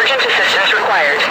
Urgent assistance required.